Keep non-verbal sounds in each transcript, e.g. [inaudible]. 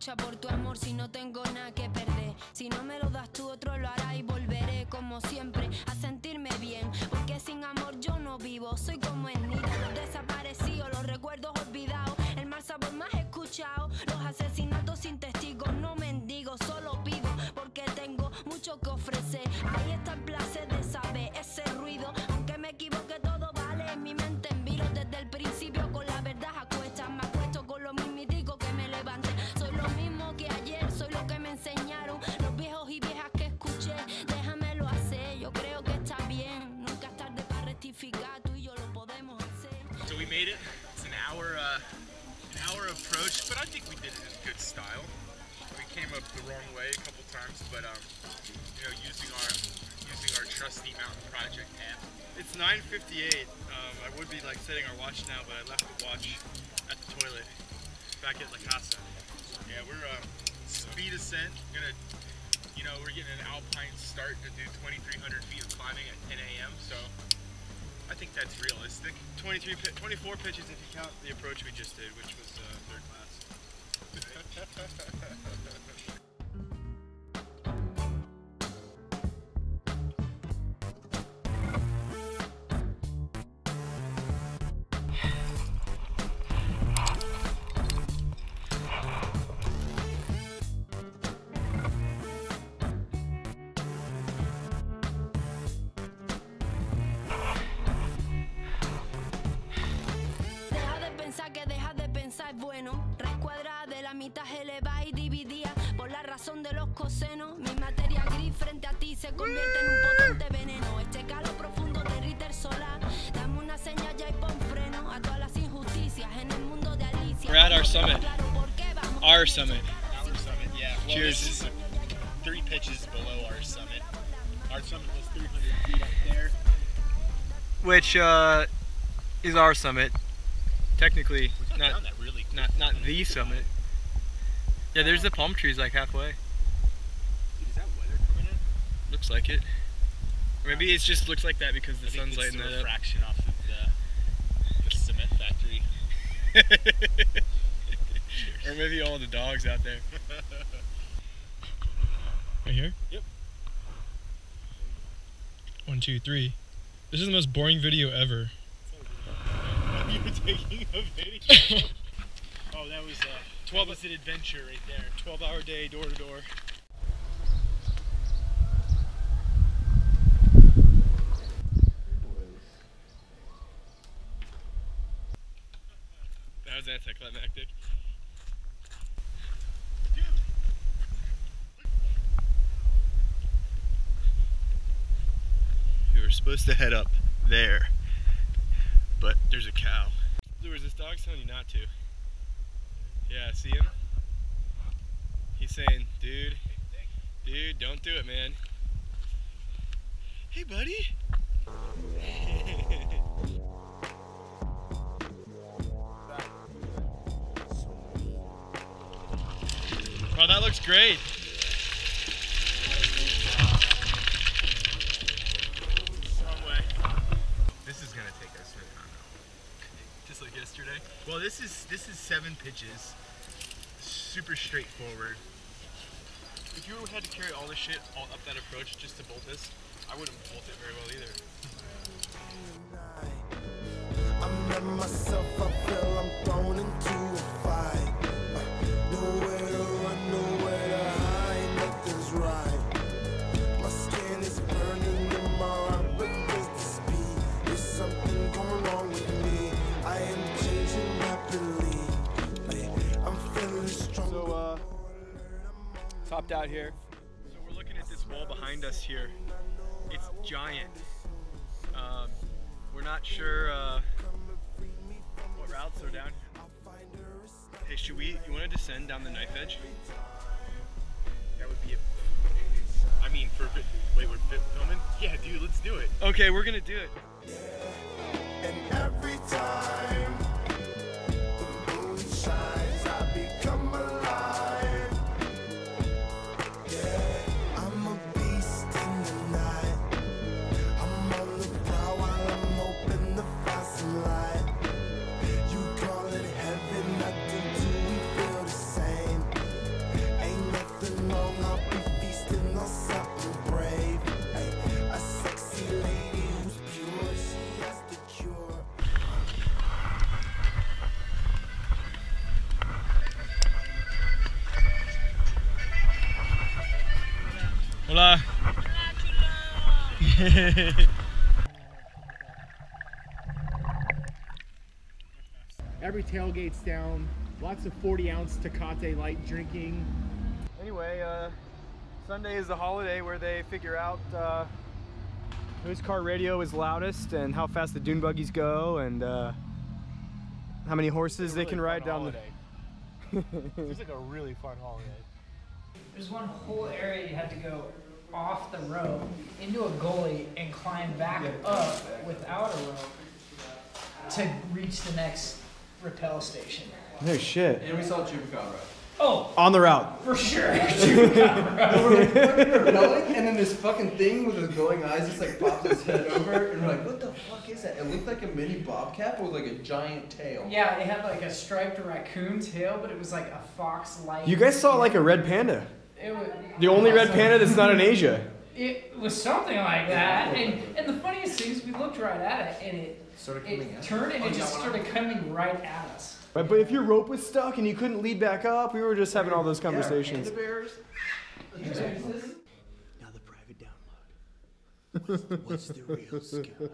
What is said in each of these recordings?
por tu amor si no tengo nada que perder? Si no me lo das tú, otro lo hará y volveré como siempre a sentirme bien. Porque sin amor yo no vivo, soy como el nido, los desaparecidos, los recuerdos olvidados, el mal sabor más escuchado, los asesinatos sin testigos, no mendigo, solo pido porque tengo mucho que ofrecer. Approach, but I think we did it in good style. We came up the wrong way a couple times, but um, you know, using our using our trusty Mountain Project app. It's 9:58. Um, I would be like setting our watch now, but I left the watch at the toilet back at La Casa. Yeah, we're um, speed ascent. Gonna, you know, we're getting an alpine start to do 2,300 feet of climbing at 10 a.m. So I think that's realistic. 23, 24 pitches if you count the approach we just did, which was uh, third class. [laughs] mitad elevada y dividida por la razón de los cosenos. Mi materia gris frente a ti se convierte en un potente veneno. Este calor profundo derrite el solar. Dame una señal ya y pon freno a todas las injusticias en el mundo de Alicia. We're at our summit. claro por qué vamos Our summit. Our summit, yeah. Well, Cheers. This is three pitches below our summit. Our summit was 300 feet up there. Which uh, is our summit. Technically, not really quick. not not the summit. Yeah, there's the palm trees like halfway. Dude, is that weather coming in? Looks like it. Or maybe it just looks like that because the I sun's lighting the that up. refraction off of the, the cement factory. [laughs] or maybe all the dogs out there. [laughs] Right here? Yep. One, two, three. This is the most boring video ever. [laughs] you were taking a video. oh, that was uh, 12 was an adventure right there. 12 hour day, door to door. That was anticlimactic. We were supposed to head up there, but there's a cow. Lewis, this dog's telling you not to. Yeah, see him? He's saying, dude, dude, don't do it, man. Hey, buddy. [laughs] oh, that looks great. Yesterday. Well, this is this is seven pitches. Super straightforward. If you had to carry all this shit all up that approach just to bolt this, I wouldn't bolt it very well either. I'm myself, I feel I'm thrown into out here. So we're looking at this wall behind us here. It's giant. Um, we're not sure uh, what routes are down. Hey, should we? You want to descend down the knife edge? That would be. A, I mean, for wait, we're filming. Yeah, dude, let's do it. Okay, we're gonna do it. And [laughs] Every tailgate's down. Lots of 40 ounce Tecate light drinking. Anyway, uh, Sunday is the holiday where they figure out uh, whose car radio is loudest and how fast the dune buggies go and uh, how many horses they can ride down the. It's [laughs] like a really fun holiday. There's one whole area you had to go off the rope into a gully and climb back up without a rope to reach the next rappel station. No shit. And we saw Chupacabra. Oh, On the route. for sure. [laughs] we're like, what, we and then this fucking thing with his glowing eyes just like pops his head over, and we're like, what the fuck is that? It looked like a mini bobcat with like a giant tail. yeah, it had like a striped raccoon tail, but it was like a fox-like. You guys saw like a red panda. It was, The only red panda that's not in Asia. It was something like that, and and the funniest thing is we looked right at it, and it Started coming it turned and Oh, it just got one started coming right at us. But, but if your rope was stuck and you couldn't lead back up, we were just having all those conversations. Panda bears. Now the private download. What's, what's the real skill?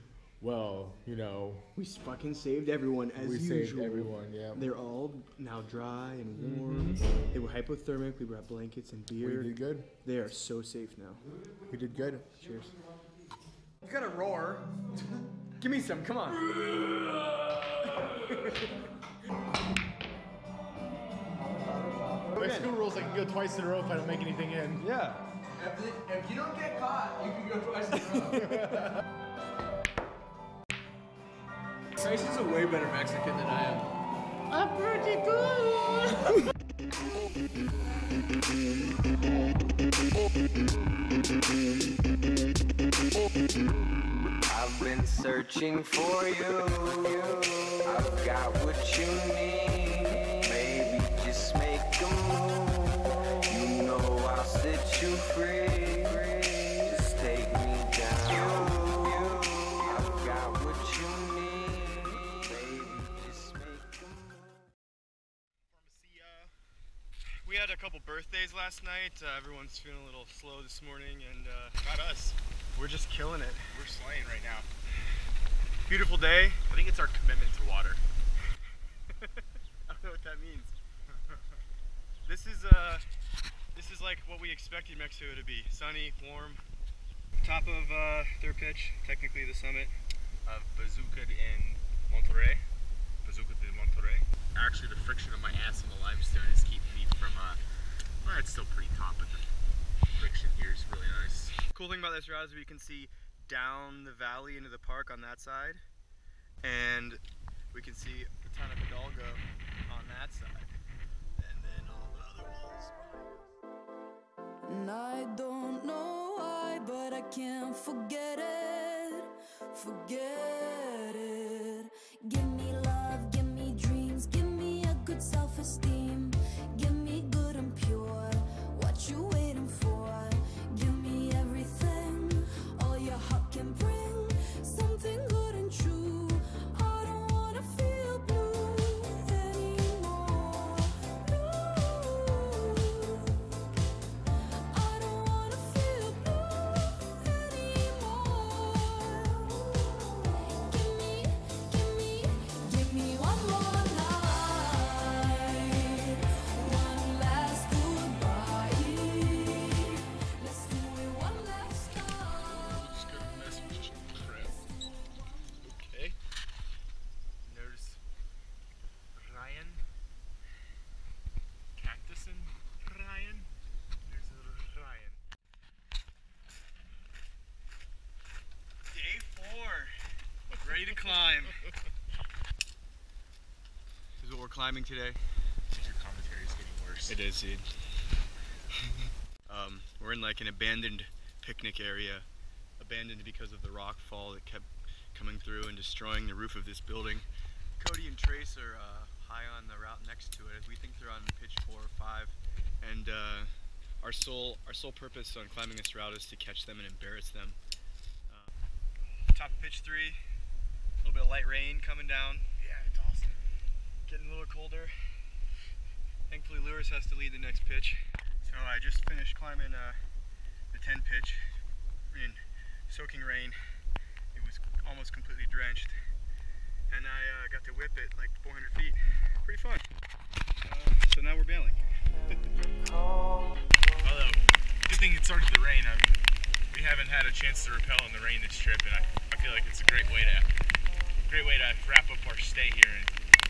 [laughs] Well, you know, We fucking saved everyone as we usual. saved everyone, yeah. They're all now dry and mm-hmm. warm. They were hypothermic. We brought blankets and beer. We beer. did good. They are so safe now. We did good. Cheers. You gotta roar. [laughs] Give me some. Come on. My school rules I can go twice in a row if I don't make anything in. Yeah. If, if you don't get caught, you can go twice in a row. [laughs] Trace is a way better Mexican than I am. I'm pretty good. I've been searching for you. I've got what you need. Maybe just make a move. You know I'll set you free. Had a couple birthdays last night. Uh, everyone's feeling a little slow this morning, and uh, Not us. we're just killing it. We're slaying right now. Beautiful day. I think it's our commitment to water. [laughs] I don't know what that means. [laughs] this is uh, this is like what we expected Mexico to be: sunny, warm. Top of uh, their pitch, technically the summit. Of Bazooka in Monterrey. Bazooka de Monterrey. Actually, the friction of my ass on the limestone is keeping me from, uh, well, it's still pretty top, but the friction here is really nice. Cool thing about this route is we can see down the valley into the park on that side, and we can see the town of Hidalgo on that side, and then all the other walls behind us. And I don't know why, but I can't forget it. Climb. This [laughs] is what we're climbing today. Your commentary is getting worse. It is, dude. [laughs] um, we're in like an abandoned picnic area, abandoned because of the rock fall that kept coming through and destroying the roof of this building. Cody and Trace are uh, high on the route next to it. We think they're on pitch four or five, and uh, our sole our sole purpose on climbing this route is to catch them and embarrass them. Uh, top of pitch three, a little bit of light rain coming down. Yeah, it's awesome. Getting a little colder. Thankfully, Lewis has to lead the next pitch. So I just finished climbing uh, the 10 pitch in soaking rain. It was almost completely drenched. And I uh, got to whip it like 400 feet. Pretty fun. Uh, so now we're bailing. [laughs] Although, good thing it started to rain. I mean, we haven't had a chance to rappel in the rain this trip, and I, I feel like it's a great way to great way to wrap up our stay here in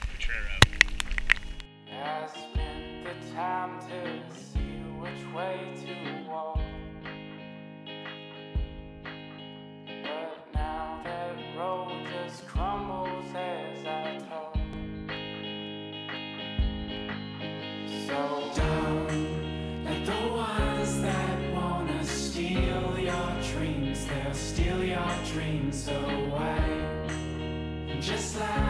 Potrero. I spent the time to see which way to walk. But now that road just crumbles as I talk. So don't let the ones that wanna steal your dreams, they'll steal your dreams away. Just like